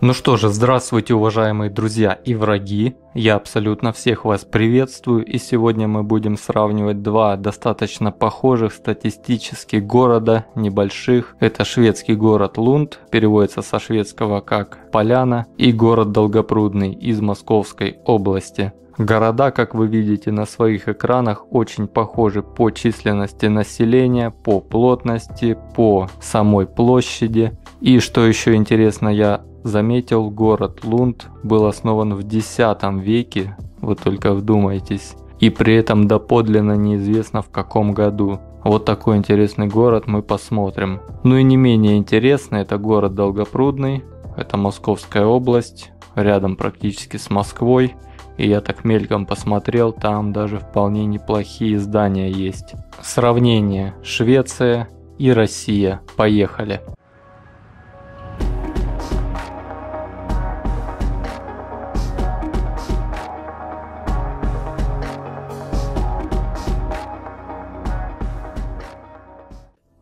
Ну что же, здравствуйте, уважаемые друзья и враги. Я абсолютно всех вас приветствую, и сегодня мы будем сравнивать два достаточно похожих статистически города, небольших. Это шведский город Лунд, переводится со шведского как «поляна», и город Долгопрудный из Московской области. Города, как вы видите на своих экранах, очень похожи по численности населения, по плотности, по самой площади. И что еще интересно, я заметил, город Лунд был основан в X веке, вы только вдумайтесь, и при этом доподлинно неизвестно в каком году. Вот такой интересный город мы посмотрим. Ну и не менее интересный это город Долгопрудный, это Московская область, рядом практически с Москвой. И я так мельком посмотрел, там даже вполне неплохие здания есть. Сравнение Швеция и Россия. Поехали.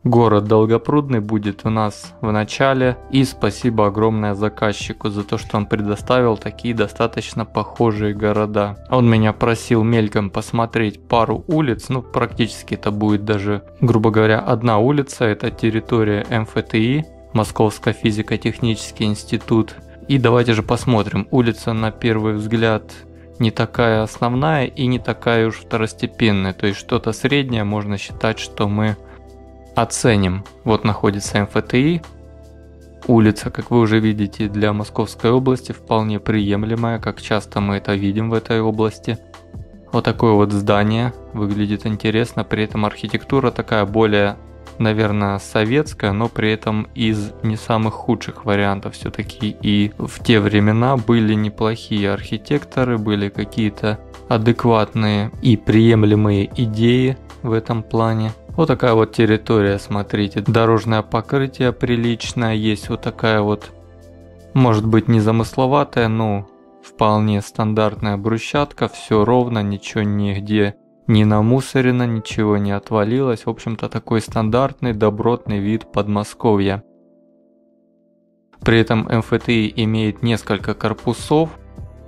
Город Долгопрудный будет у нас в начале. И спасибо огромное заказчику за то, что он предоставил такие достаточно похожие города. Он меня просил мельком посмотреть пару улиц. Ну, практически это будет даже, грубо говоря, одна улица. Это территория МФТИ, Московский физико-технический институт. И давайте же посмотрим. Улица на первый взгляд не такая основная и не такая уж второстепенная. То есть что-то среднее можно считать, что мы оценим. Вот находится МФТИ. Улица, как вы уже видите, для Московской области вполне приемлемая, как часто мы это видим в этой области. Вот такое вот здание, выглядит интересно, при этом архитектура такая более, наверное, советская, но при этом из не самых худших вариантов все-таки. И в те времена были неплохие архитекторы, были какие-то адекватные и приемлемые идеи в этом плане. Вот такая вот территория, смотрите. Дорожное покрытие приличное. Есть вот такая вот, может быть незамысловатая, но вполне стандартная брусчатка. Все ровно, ничего нигде не намусорено, ничего не отвалилось. В общем-то такой стандартный добротный вид Подмосковья. При этом МФТИ имеет несколько корпусов.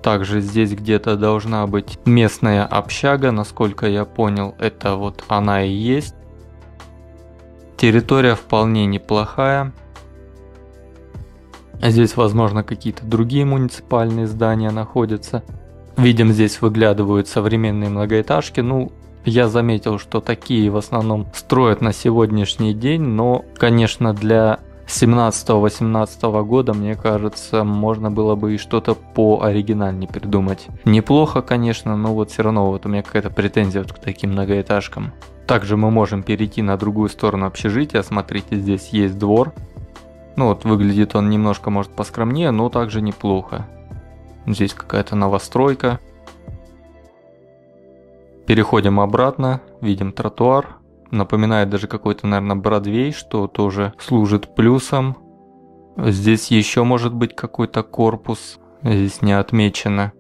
Также здесь где-то должна быть местная общага, насколько я понял, это вот она и есть. Территория вполне неплохая. Здесь, возможно, какие-то другие муниципальные здания находятся. Видим, здесь выглядывают современные многоэтажки. Ну, я заметил, что такие в основном строят на сегодняшний день, но, конечно, для 17-18 года, мне кажется, можно было бы и что-то по оригинальнее придумать. Неплохо, конечно, но вот все равно вот у меня какая-то претензия вот к таким многоэтажкам. Также мы можем перейти на другую сторону общежития. Смотрите, здесь есть двор. Ну вот, выглядит он немножко, может, поскромнее, но также неплохо. Здесь какая-то новостройка. Переходим обратно, видим тротуар. Напоминает даже какой-то, наверное, Бродвей, что тоже служит плюсом. Здесь еще может быть какой-то корпус, здесь не отмечено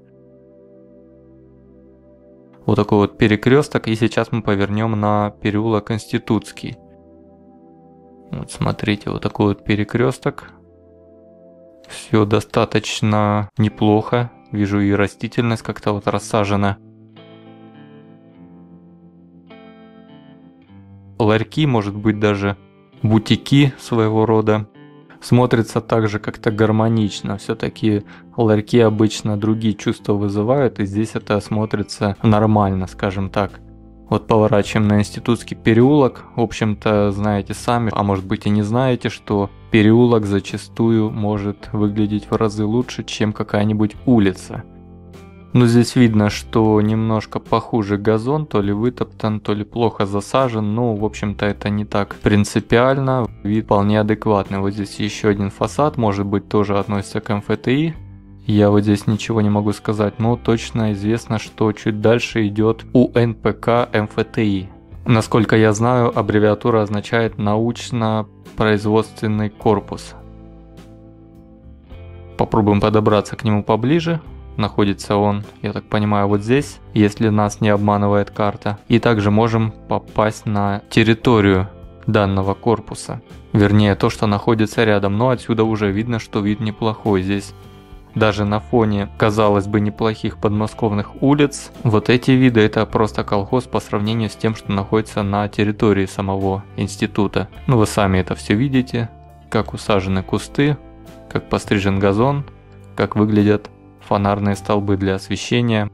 вот такой вот перекресток, и сейчас мы повернем на переулок Конститутский. Вот смотрите, вот такой вот перекресток. Все достаточно неплохо. Вижу и растительность как-то вот рассажена. Ларьки, может быть даже бутики своего рода смотрится также как-то гармонично. Все-таки ларьки обычно другие чувства вызывают, и здесь это смотрится нормально, скажем так. Вот поворачиваем на Институтский переулок. В общем-то, знаете сами, а может быть и не знаете, что переулок зачастую может выглядеть в разы лучше, чем какая-нибудь улица. Но здесь видно, что немножко похуже газон, то ли вытоптан, то ли плохо засажен. Ну, в общем-то, это не так принципиально. Вид вполне адекватный. Вот здесь еще один фасад, может быть, тоже относится к МФТИ. Я вот здесь ничего не могу сказать, но точно известно, что чуть дальше идет УНПК МФТИ. Насколько я знаю, аббревиатура означает научно-производственный корпус. Попробуем подобраться к нему поближе находится он, я так понимаю, вот здесь, если нас не обманывает карта. И также можем попасть на территорию данного корпуса. Вернее, то, что находится рядом, но отсюда уже видно, что вид неплохой. Здесь даже на фоне, казалось бы, неплохих подмосковных улиц, вот эти виды это просто колхоз по сравнению с тем, что находится на территории самого института. Ну вы сами это все видите, как усажены кусты, как пострижен газон, как выглядят фонарные столбы для освещения.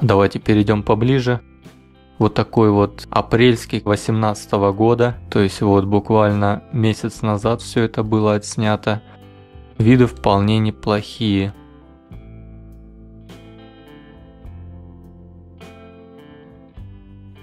Давайте перейдем поближе. Вот такой вот апрельский 18 года, то есть вот буквально месяц назад все это было отснято. Виды вполне неплохие.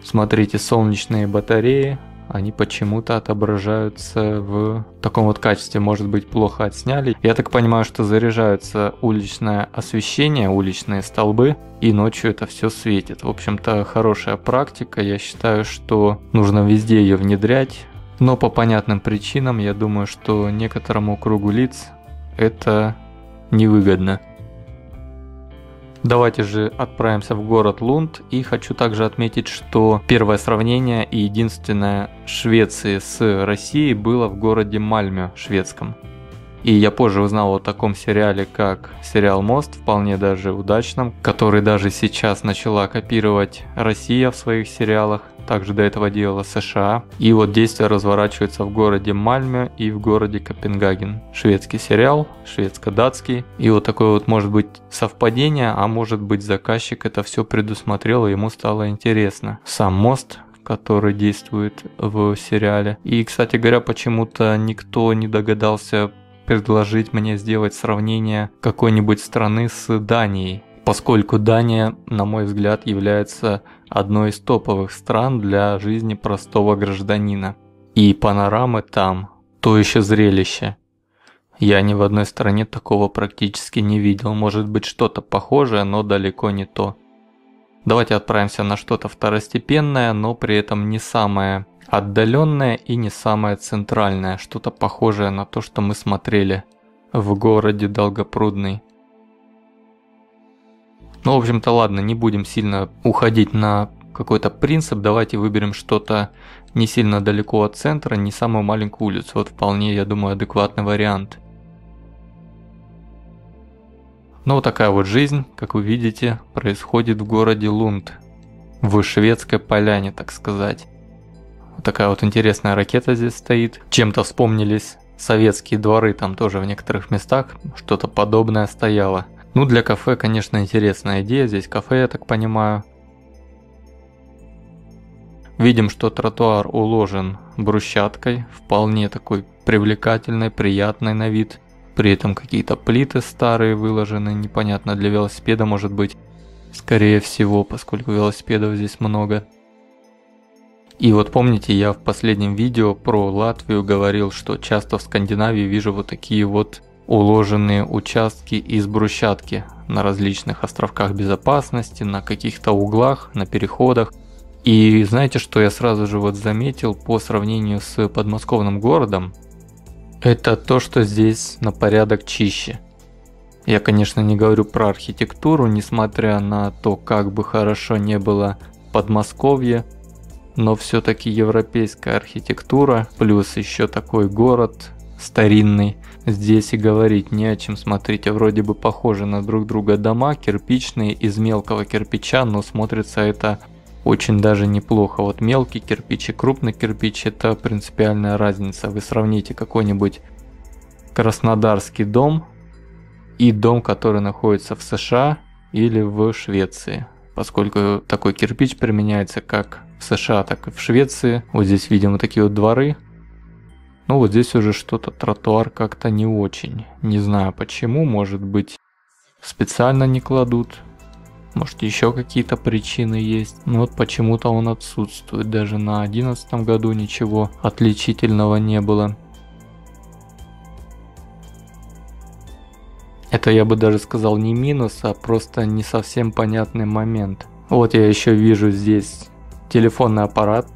Смотрите, солнечные батареи, они почему-то отображаются в таком вот качестве, может быть, плохо отсняли. Я так понимаю, что заряжается уличное освещение, уличные столбы, и ночью это все светит. В общем-то, хорошая практика, я считаю, что нужно везде ее внедрять, но по понятным причинам я думаю, что некоторому кругу лиц это невыгодно. Давайте же отправимся в город Лунд и хочу также отметить, что первое сравнение и единственное Швеции с Россией было в городе Мальме шведском. И я позже узнал о таком сериале, как сериал «Мост», вполне даже удачном, который даже сейчас начала копировать Россия в своих сериалах также до этого делала США. И вот действие разворачивается в городе Мальме и в городе Копенгаген. Шведский сериал, шведско-датский. И вот такое вот может быть совпадение, а может быть заказчик это все предусмотрел и ему стало интересно. Сам мост который действует в сериале. И, кстати говоря, почему-то никто не догадался предложить мне сделать сравнение какой-нибудь страны с Данией поскольку Дания, на мой взгляд, является одной из топовых стран для жизни простого гражданина. И панорамы там то еще зрелище. Я ни в одной стране такого практически не видел. Может быть что-то похожее, но далеко не то. Давайте отправимся на что-то второстепенное, но при этом не самое отдаленное и не самое центральное. Что-то похожее на то, что мы смотрели в городе Долгопрудный. Ну, в общем-то, ладно, не будем сильно уходить на какой-то принцип, давайте выберем что-то не сильно далеко от центра, не самую маленькую улицу. Вот вполне, я думаю, адекватный вариант. Ну, вот такая вот жизнь, как вы видите, происходит в городе Лунд. В шведской поляне, так сказать. Вот такая вот интересная ракета здесь стоит. Чем-то вспомнились советские дворы, там тоже в некоторых местах что-то подобное стояло. Ну, для кафе, конечно, интересная идея. Здесь кафе, я так понимаю. Видим, что тротуар уложен брусчаткой, вполне такой привлекательной, приятной на вид. При этом какие-то плиты старые выложены, непонятно для велосипеда может быть. Скорее всего, поскольку велосипедов здесь много. И вот помните, я в последнем видео про Латвию говорил, что часто в Скандинавии вижу вот такие вот уложенные участки из брусчатки на различных островках безопасности, на каких-то углах, на переходах. И знаете, что я сразу же вот заметил по сравнению с подмосковным городом? Это то, что здесь на порядок чище. Я, конечно, не говорю про архитектуру, несмотря на то, как бы хорошо не было Подмосковье, но все-таки европейская архитектура, плюс еще такой город старинный, Здесь и говорить не о чем, смотрите, вроде бы похожи на друг друга дома, кирпичные, из мелкого кирпича, но смотрится это очень даже неплохо. Вот мелкий кирпич и крупный кирпич это принципиальная разница. Вы сравните какой-нибудь краснодарский дом и дом, который находится в США или в Швеции. Поскольку такой кирпич применяется как в США, так и в Швеции. Вот здесь видим вот такие вот дворы, ну вот здесь уже что-то тротуар как-то не очень. Не знаю почему, может быть специально не кладут. Может еще какие-то причины есть. Но вот почему-то он отсутствует. Даже на одиннадцатом году ничего отличительного не было. Это я бы даже сказал не минус, а просто не совсем понятный момент. Вот я еще вижу здесь телефонный аппарат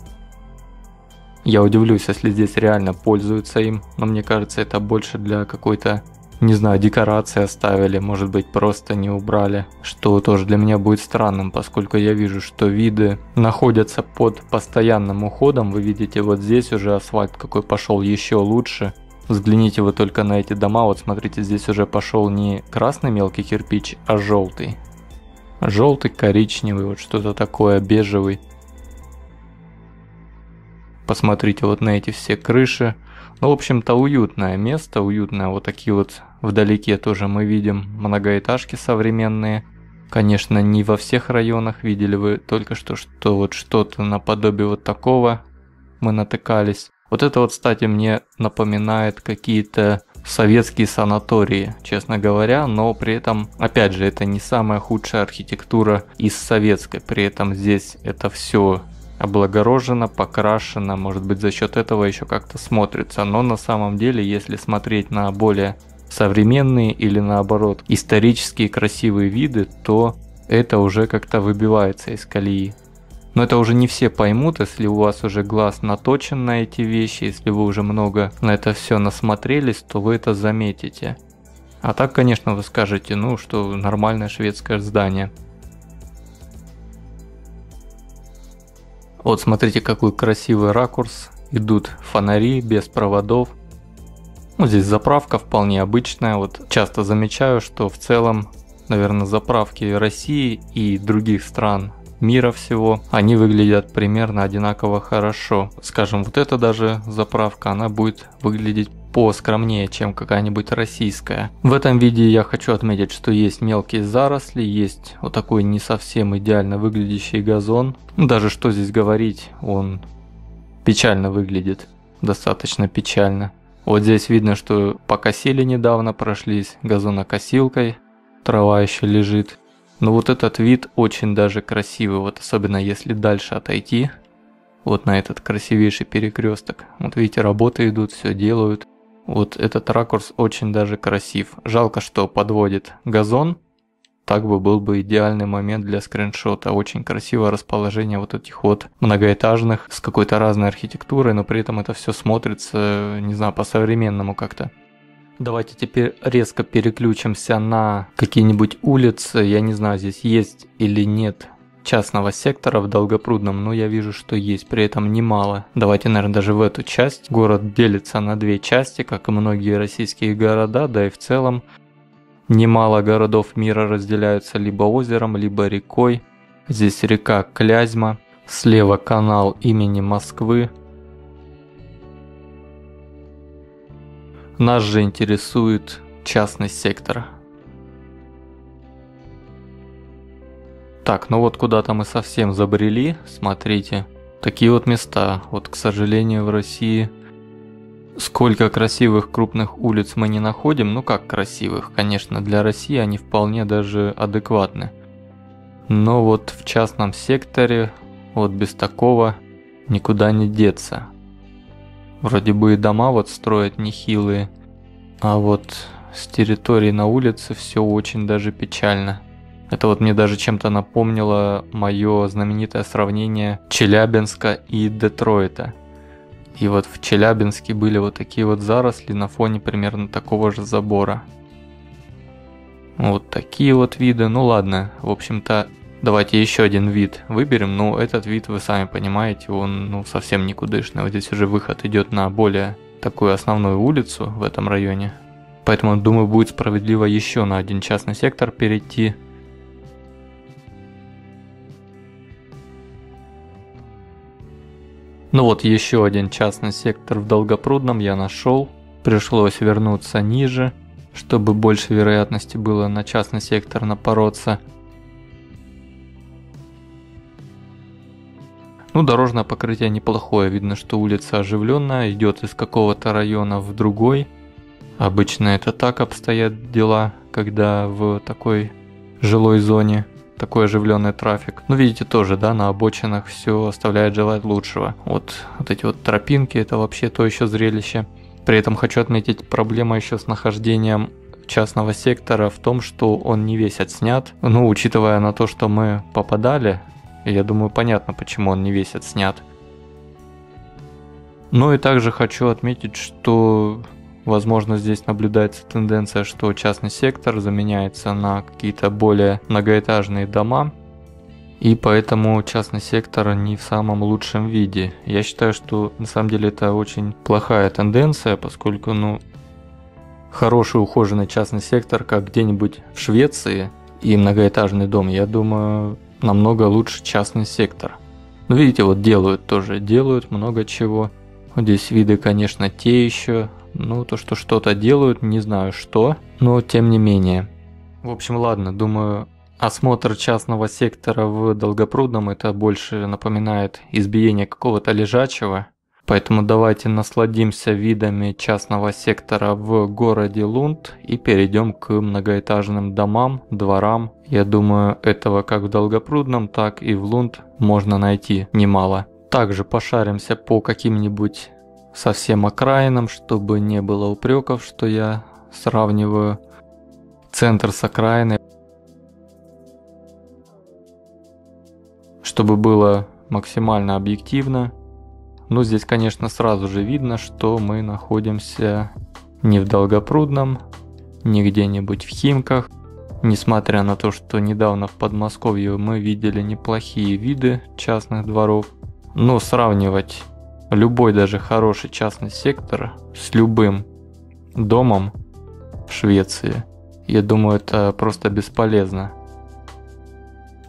я удивлюсь, если здесь реально пользуются им, но мне кажется, это больше для какой-то не знаю, декорации оставили, может быть, просто не убрали, что тоже для меня будет странным, поскольку я вижу, что виды находятся под постоянным уходом. Вы видите, вот здесь уже асфальт какой пошел еще лучше. Взгляните вы только на эти дома, вот смотрите, здесь уже пошел не красный мелкий кирпич, а желтый. Желтый, коричневый, вот что-то такое, бежевый. Посмотрите вот на эти все крыши. Ну, в общем-то, уютное место, уютное. Вот такие вот вдалеке тоже мы видим многоэтажки современные. Конечно, не во всех районах видели вы только что, что вот что-то наподобие вот такого мы натыкались. Вот это вот, кстати, мне напоминает какие-то советские санатории, честно говоря, но при этом, опять же, это не самая худшая архитектура из советской, при этом здесь это все облагорожено, покрашено, может быть за счет этого еще как-то смотрится, но на самом деле, если смотреть на более современные или наоборот исторические красивые виды, то это уже как-то выбивается из колеи. Но это уже не все поймут, если у вас уже глаз наточен на эти вещи, если вы уже много на это все насмотрелись, то вы это заметите. А так, конечно, вы скажете, ну, что нормальное шведское здание. Вот смотрите, какой красивый ракурс. Идут фонари без проводов. Ну, здесь заправка вполне обычная. Вот часто замечаю, что в целом, наверное, заправки России и других стран мира всего, они выглядят примерно одинаково хорошо. Скажем, вот эта даже заправка, она будет выглядеть поскромнее, чем какая-нибудь российская. В этом виде я хочу отметить, что есть мелкие заросли, есть вот такой не совсем идеально выглядящий газон. Ну, даже что здесь говорить, он печально выглядит, достаточно печально. Вот здесь видно, что покосили недавно, прошлись газонокосилкой, трава еще лежит. Но вот этот вид очень даже красивый, вот особенно если дальше отойти, вот на этот красивейший перекресток. Вот видите, работы идут, все делают. Вот этот ракурс очень даже красив. Жалко, что подводит газон. Так бы был бы идеальный момент для скриншота. Очень красивое расположение вот этих вот многоэтажных с какой-то разной архитектурой, но при этом это все смотрится, не знаю, по-современному как-то. Давайте теперь резко переключимся на какие-нибудь улицы. Я не знаю, здесь есть или нет частного сектора в Долгопрудном, но я вижу, что есть, при этом немало. Давайте, наверное, даже в эту часть. Город делится на две части, как и многие российские города, да и в целом немало городов мира разделяются либо озером, либо рекой. Здесь река Клязьма, слева канал имени Москвы, Нас же интересует частный сектор. Так, ну вот куда-то мы совсем забрели, смотрите. Такие вот места. Вот, к сожалению, в России сколько красивых крупных улиц мы не находим. Ну как красивых? Конечно, для России они вполне даже адекватны. Но вот в частном секторе, вот без такого никуда не деться. Вроде бы и дома вот строят нехилые, а вот с территории на улице все очень даже печально. Это вот мне даже чем-то напомнило мое знаменитое сравнение Челябинска и Детройта. И вот в Челябинске были вот такие вот заросли на фоне примерно такого же забора. Вот такие вот виды. Ну ладно, в общем-то, Давайте еще один вид выберем, ну, этот вид, вы сами понимаете, он ну, совсем никудышный. Вот здесь уже выход идет на более такую основную улицу в этом районе. Поэтому, думаю, будет справедливо еще на один частный сектор перейти. Ну вот еще один частный сектор в Долгопрудном я нашел. Пришлось вернуться ниже, чтобы больше вероятности было на частный сектор напороться. Ну, дорожное покрытие неплохое. Видно, что улица оживленная, идет из какого-то района в другой. Обычно это так обстоят дела, когда в такой жилой зоне такой оживленный трафик. Ну, видите, тоже, да, на обочинах все оставляет желать лучшего. Вот, вот эти вот тропинки, это вообще то еще зрелище. При этом хочу отметить проблема еще с нахождением частного сектора в том, что он не весь отснят. Ну, учитывая на то, что мы попадали я думаю, понятно, почему он не весь отснят. Ну и также хочу отметить, что Возможно, здесь наблюдается тенденция, что частный сектор заменяется на какие-то более многоэтажные дома, и поэтому частный сектор не в самом лучшем виде. Я считаю, что на самом деле это очень плохая тенденция, поскольку ну, хороший ухоженный частный сектор, как где-нибудь в Швеции и многоэтажный дом, я думаю, намного лучше частный сектор. Ну, видите, вот делают тоже, делают много чего. Вот здесь виды, конечно, те еще, ну, то, что что-то делают, не знаю что, но тем не менее. В общем, ладно, думаю, осмотр частного сектора в Долгопрудном это больше напоминает избиение какого-то лежачего. Поэтому давайте насладимся видами частного сектора в городе Лунд и перейдем к многоэтажным домам, дворам. Я думаю, этого как в Долгопрудном, так и в Лунд можно найти немало. Также пошаримся по каким-нибудь совсем окраинам, чтобы не было упреков, что я сравниваю центр с окраиной. Чтобы было максимально объективно. Ну, здесь, конечно, сразу же видно, что мы находимся не в Долгопрудном, не где-нибудь в Химках. Несмотря на то, что недавно в Подмосковье мы видели неплохие виды частных дворов, но сравнивать любой даже хороший частный сектор с любым домом в Швеции, я думаю, это просто бесполезно.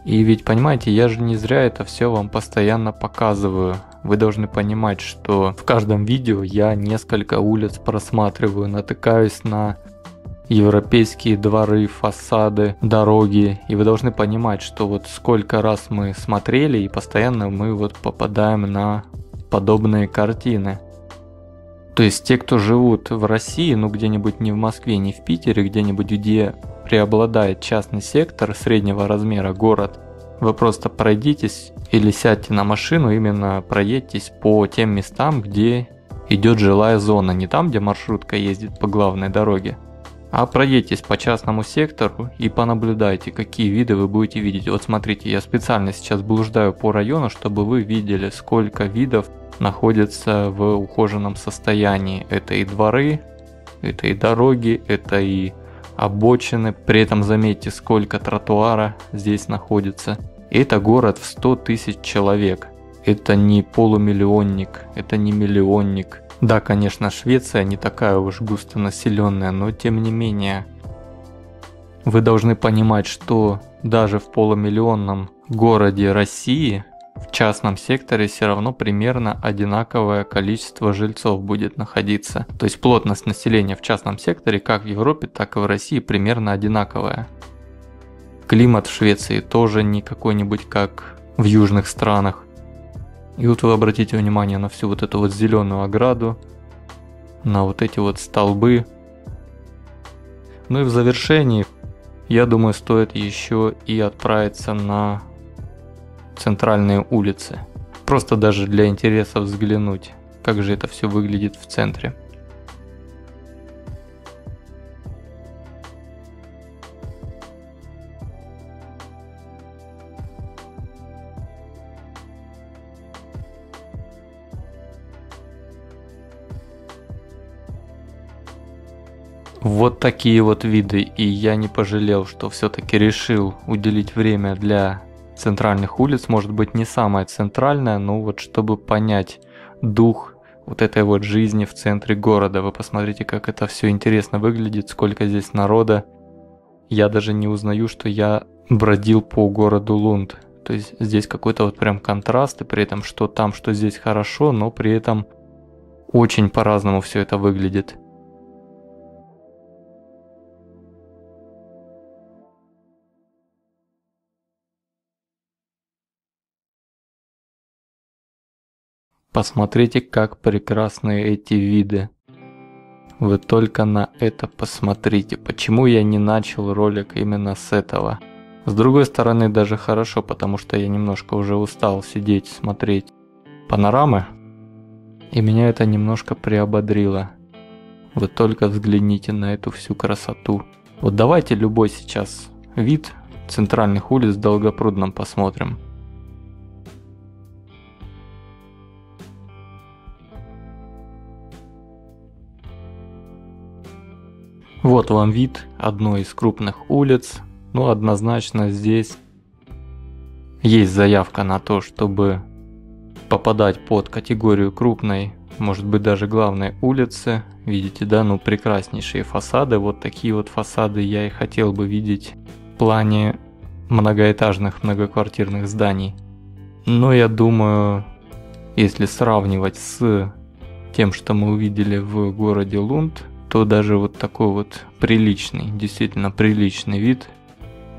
И ведь, понимаете, я же не зря это все вам постоянно показываю. Вы должны понимать, что в каждом видео я несколько улиц просматриваю, натыкаюсь на европейские дворы, фасады, дороги. И вы должны понимать, что вот сколько раз мы смотрели, и постоянно мы вот попадаем на подобные картины. То есть те, кто живут в России, ну где-нибудь не в Москве, не в Питере, где-нибудь, где преобладает частный сектор среднего размера город, вы просто пройдитесь или сядьте на машину, именно проедьтесь по тем местам, где идет жилая зона, не там, где маршрутка ездит по главной дороге, а проедьтесь по частному сектору и понаблюдайте, какие виды вы будете видеть. Вот смотрите, я специально сейчас блуждаю по району, чтобы вы видели, сколько видов находится в ухоженном состоянии. Это и дворы, это и дороги, это и обочины. При этом заметьте, сколько тротуара здесь находится. Это город в 100 тысяч человек. Это не полумиллионник, это не миллионник, да, конечно, Швеция не такая уж густонаселенная, но тем не менее. Вы должны понимать, что даже в полумиллионном городе России в частном секторе все равно примерно одинаковое количество жильцов будет находиться. То есть плотность населения в частном секторе как в Европе, так и в России примерно одинаковая. Климат в Швеции тоже не какой-нибудь как в южных странах. И вот вы обратите внимание на всю вот эту вот зеленую ограду, на вот эти вот столбы. Ну и в завершении, я думаю, стоит еще и отправиться на центральные улицы. Просто даже для интереса взглянуть, как же это все выглядит в центре. Вот такие вот виды, и я не пожалел, что все-таки решил уделить время для центральных улиц, может быть не самая центральная, но вот чтобы понять дух вот этой вот жизни в центре города. Вы посмотрите, как это все интересно выглядит, сколько здесь народа. Я даже не узнаю, что я бродил по городу Лунд. То есть здесь какой-то вот прям контраст, и при этом что там, что здесь хорошо, но при этом очень по-разному все это выглядит. Посмотрите, как прекрасны эти виды. Вы только на это посмотрите. Почему я не начал ролик именно с этого? С другой стороны, даже хорошо, потому что я немножко уже устал сидеть, смотреть панорамы. И меня это немножко приободрило. Вы только взгляните на эту всю красоту. Вот давайте любой сейчас вид центральных улиц в Долгопрудном посмотрим. Вот вам вид одной из крупных улиц. Ну, однозначно здесь есть заявка на то, чтобы попадать под категорию крупной, может быть даже главной улицы. Видите, да, ну прекраснейшие фасады. Вот такие вот фасады я и хотел бы видеть в плане многоэтажных многоквартирных зданий. Но я думаю, если сравнивать с тем, что мы увидели в городе Лунд, то даже вот такой вот приличный, действительно приличный вид,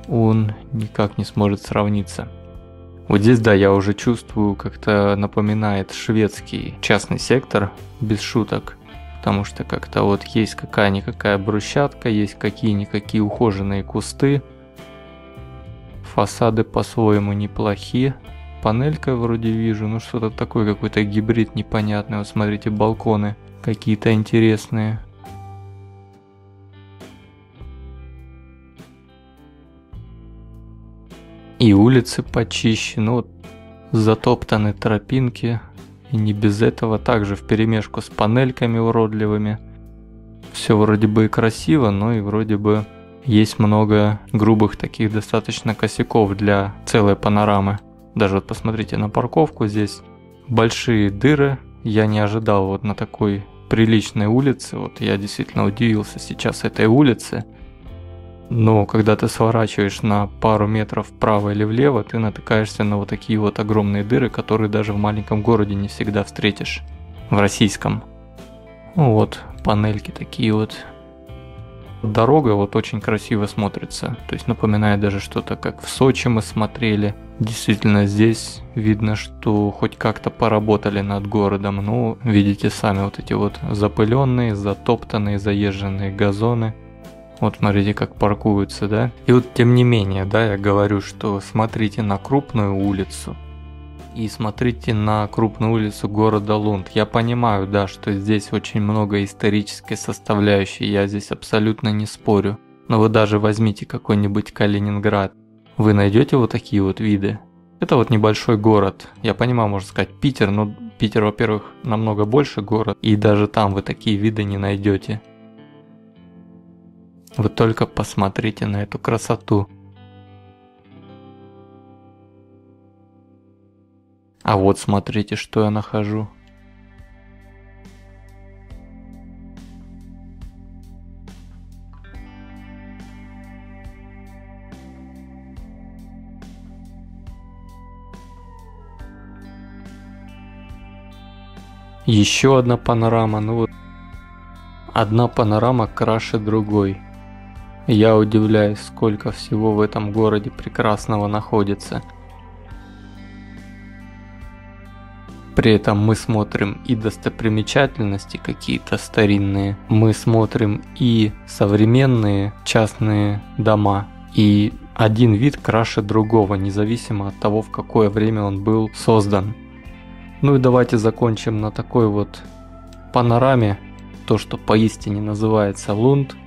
он никак не сможет сравниться. Вот здесь, да, я уже чувствую, как-то напоминает шведский частный сектор, без шуток. Потому что как-то вот есть какая-никакая брусчатка, есть какие-никакие ухоженные кусты. Фасады по-своему неплохие. Панелька вроде вижу, ну что-то такое, какой-то гибрид непонятный. Вот смотрите, балконы какие-то интересные. И улицы почище, ну, затоптаны тропинки. И не без этого также в перемешку с панельками уродливыми. Все вроде бы и красиво, но и вроде бы есть много грубых таких достаточно косяков для целой панорамы. Даже вот посмотрите на парковку здесь. Большие дыры. Я не ожидал вот на такой приличной улице. Вот я действительно удивился сейчас этой улице. Но когда ты сворачиваешь на пару метров вправо или влево, ты натыкаешься на вот такие вот огромные дыры, которые даже в маленьком городе не всегда встретишь. В российском. Вот, панельки такие вот. Дорога вот очень красиво смотрится. То есть напоминает даже что-то, как в Сочи мы смотрели. Действительно, здесь видно, что хоть как-то поработали над городом. Ну, видите сами вот эти вот запыленные, затоптанные, заезженные газоны. Вот смотрите, как паркуются, да? И вот тем не менее, да, я говорю, что смотрите на крупную улицу и смотрите на крупную улицу города Лунд. Я понимаю, да, что здесь очень много исторической составляющей, я здесь абсолютно не спорю. Но вы даже возьмите какой-нибудь Калининград, вы найдете вот такие вот виды. Это вот небольшой город. Я понимаю, можно сказать Питер, но Питер, во-первых, намного больше город, и даже там вы такие виды не найдете. Вы только посмотрите на эту красоту. А вот смотрите, что я нахожу. Еще одна панорама, ну вот одна панорама краше другой. Я удивляюсь, сколько всего в этом городе прекрасного находится. При этом мы смотрим и достопримечательности какие-то старинные, мы смотрим и современные частные дома. И один вид краше другого, независимо от того, в какое время он был создан. Ну и давайте закончим на такой вот панораме, то, что поистине называется Лунд –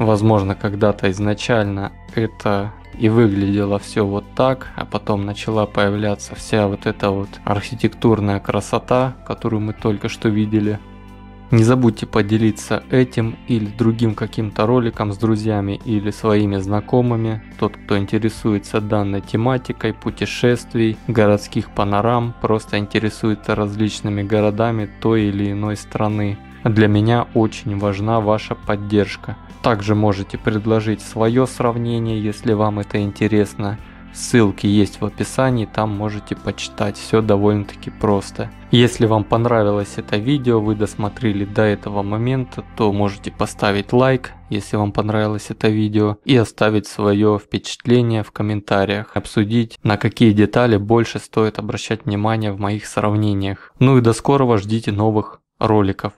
Возможно, когда-то изначально это и выглядело все вот так, а потом начала появляться вся вот эта вот архитектурная красота, которую мы только что видели. Не забудьте поделиться этим или другим каким-то роликом с друзьями или своими знакомыми. Тот, кто интересуется данной тематикой путешествий, городских панорам, просто интересуется различными городами той или иной страны. Для меня очень важна ваша поддержка. Также можете предложить свое сравнение, если вам это интересно. Ссылки есть в описании, там можете почитать, все довольно-таки просто. Если вам понравилось это видео, вы досмотрели до этого момента, то можете поставить лайк, если вам понравилось это видео, и оставить свое впечатление в комментариях, обсудить, на какие детали больше стоит обращать внимание в моих сравнениях. Ну и до скорого, ждите новых роликов.